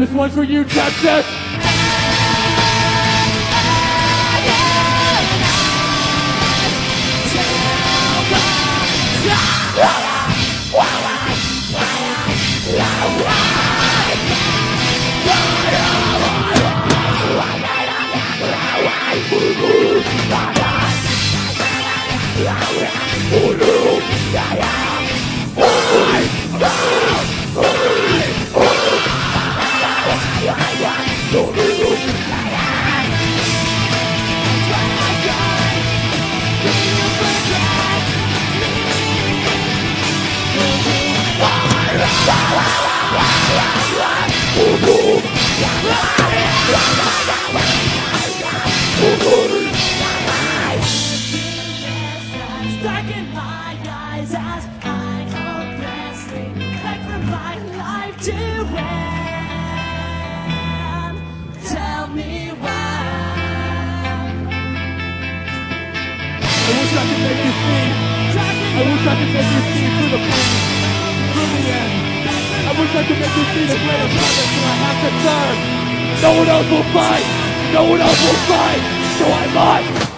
This one's for you, Texas. Stuck in I wish I could make you see. I wish I could make you see through the pain, through the. I wish I could make you see the greater purpose that I have to serve. No one else will fight. No one else will fight. So I must.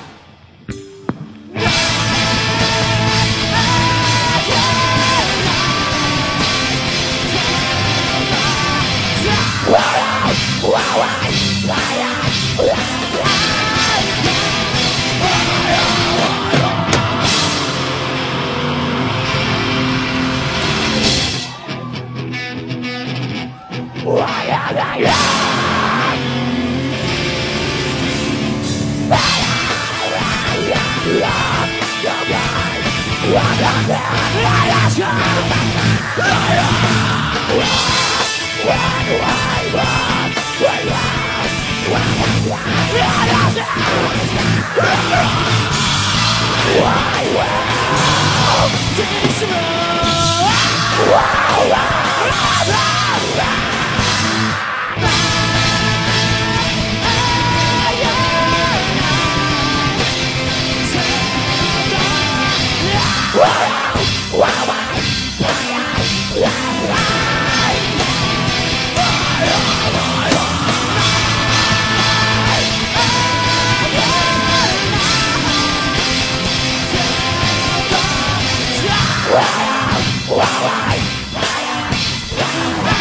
Desperate Why? Why? Why?